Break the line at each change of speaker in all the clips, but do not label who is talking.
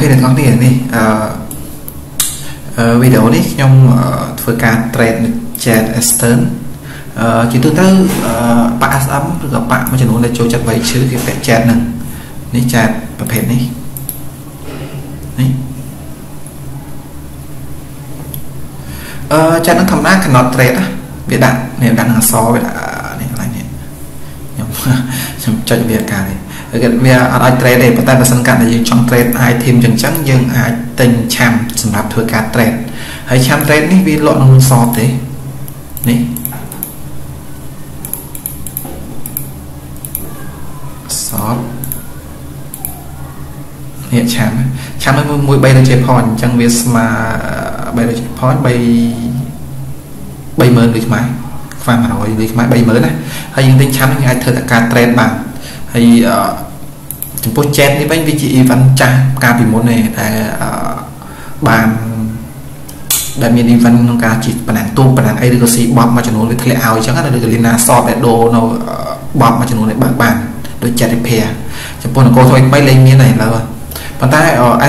ខេអ្នកទាំងអស់គ្នានេះអឺវីដេអូនេះខ្ញុំធ្វើការ trade chat Eastern អឺជាទូទៅបាក់ SM ឬក៏បាក់មួយចំនួនដែលចូលចិត្តវាយឈឺគេពាក់ chat ហ្នឹងនេះ chat ប្រភេទនេះនេះអឺ chat ហ្នឹងធម្មតា cannot trade វាដាក់នេះដាក់នឹងអក្សរវាដាក់នេះកន្លែងនេះខ្ញុំខ្ញុំចុចវាការនេះ គេវាអាច trade ទេប៉ុន្តែបើសិនកាត់ដែលយើងចង់ trade item ចឹងចឹងយើងអាចទិញឆាំសម្រាប់ធ្វើការ trade ហើយឆាំ trade នេះវាលក់នឹងសតទេនេះសតនេះឆាំឆាំមួយមួយ3 DJ point អញ្ចឹងវាស្មើ3 DJ point 3 30000ដូចខ្មែរខ្វះ100ដូចខ្មែរ30000ណាហើយយើងទិញឆាំយើងអាចធ្វើតែការ trade បានហើយ ចំពោះ chat នេះវិញវាជា event ចាស់កាលពីមុនទេតែបានដែលមាន event ក្នុងការជីកបណ្ណាំងទូកបណ្ណាំងអីឬក៏ស៊ីបបមួយចំនួនវាធ្លាក់ឲ្យអញ្ចឹងណាឬក៏លីណាសតដែលដូរនៅបបមួយចំនួននេះបើកបានដូច chat repair ចំពោះនគរថ្មីថ្មីលែងមានហើយឥឡូវប៉ុន្តែ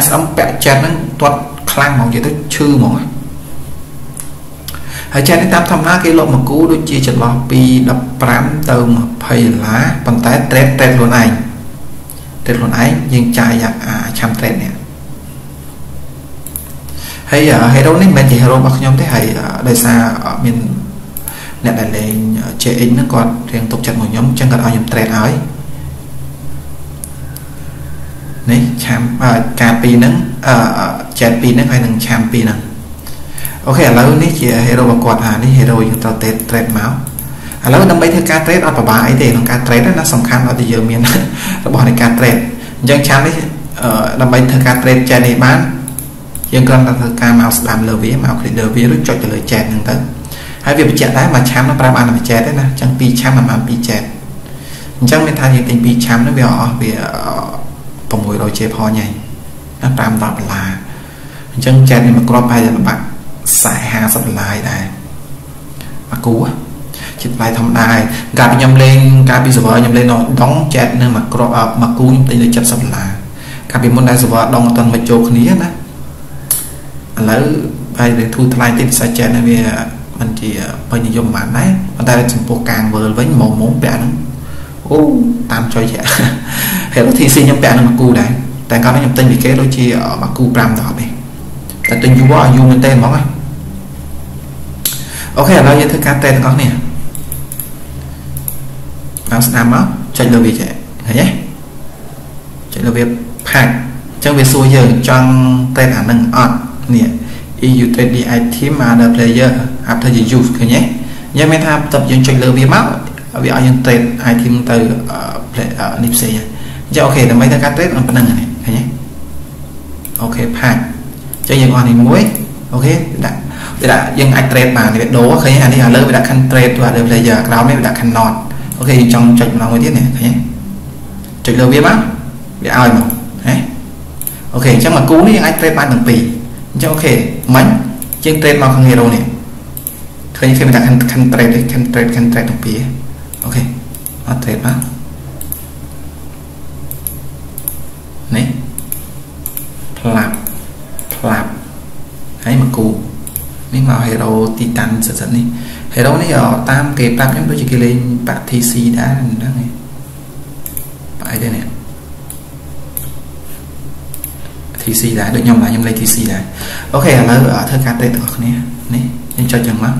SM ពាក់ chat ហ្នឹងទាត់ខ្លាំងហ្មងនិយាយទៅឈឺហ្មងហើយ chat នេះតាមធម្មតាគេលក់មកគូដូចជាចន្លោះពី15ទៅ20ដុល្លារប៉ុន្តែ trade trade ខ្លួនឯង ទៅខ្លួនឯងយើងចាយឆាំ trend នេះហើយ hero នេះមិនមែនជា hero របស់ខ្ញុំទេហើយដោយសារមានអ្នកដែលលេង JX ហ្នឹងគាត់រៀងទុកចិត្តមកខ្ញុំអញ្ចឹងគាត់ឲ្យខ្ញុំ trade ឲ្យនេះឆាំការពីរហ្នឹងអឺចែកពីរហ្នឹងហើយនឹងឆាំពីរហ្នឹងអូខេឥឡូវនេះជា hero របស់គាត់អានេះ hero យើងត្រូវ trade មក ឥឡូវដើម្បីធ្វើការ trade អត់ពិបាកអីទេក្នុងការ trade ណាសំខាន់ឲ្យតែយើងមានរបស់នៃការ trade អញ្ចឹងឆាននេះដើម្បីធ្វើការ trade chat នេះបានយើងគ្រាន់តែធ្វើការមកស្ដាំលើវាមក click លើវាឬចុចទៅលើ chat ហ្នឹងទៅហើយវាបញ្ជាក់ដែរមួយឆាំនឹងប្រាប់បានមួយ chat ទេណាអញ្ចឹង2ឆាំមិនបាន2 chat អញ្ចឹងមានថាយើងទិញ2ឆាំនោះវាអស់វា600 J ផងហើយណា5 10ដុល្លារអញ្ចឹង chat នេះមកគ្រាប់ប្រហែលជាលំបាក់40 50ដុល្លារដែរមកគូហ្នឹង ជាថ្លៃធម្មតាហើយកាលពីខ្ញុំលេងកាលពី server ខ្ញុំលេងនៅដងចែកនៅមួយគ្រាប់មួយគូខ្ញុំទិញលើ70ដុល្លារកាលពីមុនដែល server ដងអត់ទាន់មកចូលគ្នាណាឥឡូវហើយធូរថ្លៃតិចសាច់ចែកនេះវាมันជាពេញនិយមបានដែរប៉ុន្តែចំពោះកាងវើលវិញមុំមុំពាក់ហ្នឹងអូតាមចុយចា Hello TC ខ្ញុំពាក់នឹងមួយគូដែរតែកាលនេះខ្ញុំទិញពីគេដូចជាមួយគូ5 10ទេតែទិញយូរឲ្យយូរមែនតើហ្មងណាអូខេឥឡូវយើងធ្វើការតេទាំងអស់នេះ តាមស្ដាប់មកចុចលើវាចេះឃើញទេចុចលើវាផាច់អញ្ចឹងវាសួរយើងចង់តែអានឹងអត់នេះ EU trade the item other player after you use ឃើញទេយើងមានថាបន្ទាប់យើងចុចលើវាមកវាឲ្យយើង trade item ទៅនេះផ្សេងអញ្ចឹង OK ដើម្បីធ្វើការ trade ប៉ុណ្្នឹងនេះឃើញទេ OK ផាច់អញ្ចឹងយើងអស់នេះមួយ OK ដាក់វាដាក់យើងអាច trade បានវាដូរឃើញអានេះឥឡូវវាដាក់ can trade ទៅ other player ក្រោមនេះវាដាក់ cannot អូខេយើងចង់ចុចម្ដងមួយទៀតនេះឃើញចុចលើវាមកវាឲ្យមកហេ OK អញ្ចឹងមកគូនេះយើងអាច trade បានទាំងពីរអញ្ចឹងអូខេមិញយើង trade មកខាង hero នេះឃើញគេមានតែ can can trade can trade can trade ទាំងពីរអូខេអត់ trade មកនេះផ្លាប់ផ្លាប់ហើយមកគូនេះ មក hero ទីតាន់សិតនេះ hero នេះតាមគេប្រាប់ខ្ញុំដូចជាគេលេងបាក់ TC ដែរមិនដឹងទេបាក់អីទេនេះ TC ដែរដូចខ្ញុំដែរខ្ញុំលេង TC ដែរអូខេឥឡូវធ្វើការ trade ទាំងអស់គ្នានេះយើងចុចចឹងមក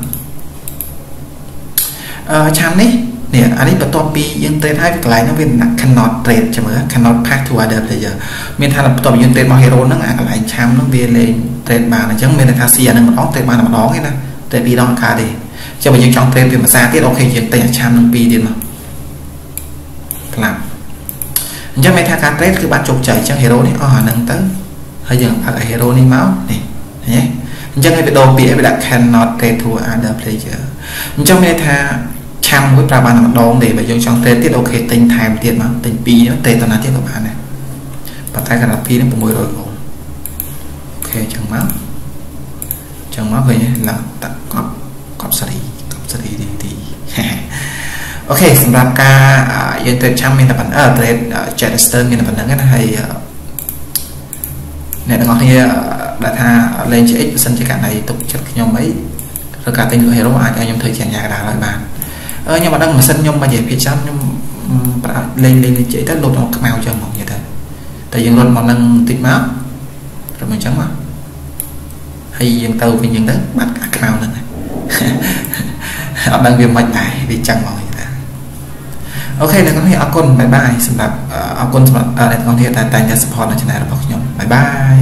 អឺឆាំនេះនេះអានេះបន្ទាប់ពីយើង trade ហើយកន្លែងហ្នឹងវា cannot trade ចាំមើល cannot pass to other player មានថាបន្ទាប់ពីយើង trade មក hero ហ្នឹងអាកន្លែងឆាំហ្នឹងវាលេង trade បានអញ្ចឹងមានន័យថា C អាហ្នឹងម្ដង trade បានម្ដងទេណា trade ពីរដងកើតទេចាំបើយើងចង់ trade វាភាសាទៀតអូខេយើងទិញអាឆាំនឹង2ទៀតមកខ្លាំងអញ្ចឹងមានថាការ trade គឺបានជោគជ័យអញ្ចឹង hero នេះអស់អាហ្នឹងទៅហើយយើងផឹកអា hero នេះមកនេះឃើញទេអញ្ចឹងឲ្យវាដូរពាក្យឲ្យវាដាក់ cannot trade to other player អញ្ចឹងមានថាឆាំមួយប្រើបានតែម្ដងទេបើយើងចង់ trade ទៀតអូខេទិញថែមទៀតមកទិញ2នោះ trade តាណាទៀតក៏បានដែរប៉ុន្តែកណ្ដាប់2នេះ600កូនអូ ខេអញ្ចឹងមកអញ្ចឹងមកឃើញឡើងតាក់កប់កប់សេរីកប់សេរីទីទីអូខេសម្រាប់ការយើង trade ឆាំមានតែប៉ុណ្ណឹង trade Jetster មានតែប៉ុណ្្នឹងណាហើយអ្នកទាំងអស់គ្នាដែលថាលេង CX បើសិនជាករណីទុកចិត្តខ្ញុំអីឬការទិញលក់ hero អាចឲ្យខ្ញុំធ្វើជាញ្ញាកដាលឲ្យបានអឺខ្ញុំអត់ដឹងម៉ាស៊ីនខ្ញុំបើនិយាយភាគច្រើនខ្ញុំប្រាលេងលេងលេង CX ទៅលោតមកខ្មៅចឹងហ្មងនិយាយទៅតែយើងរត់មកនឹងបន្តិចមករ ត់មកចឹងមកហើយយើងទៅវិញចឹងទៅបាត់អាខ្មៅហ្នឹងអត់ដឹងវាមិនដែរវាចឹងហ្មងអូខេអ្នកនរអរគុណបាយបាយសម្រាប់អរគុណសម្រាប់អ្នកនរដែលតែងតែ support នៅ channel របស់ខ្ញុំបាយបាយ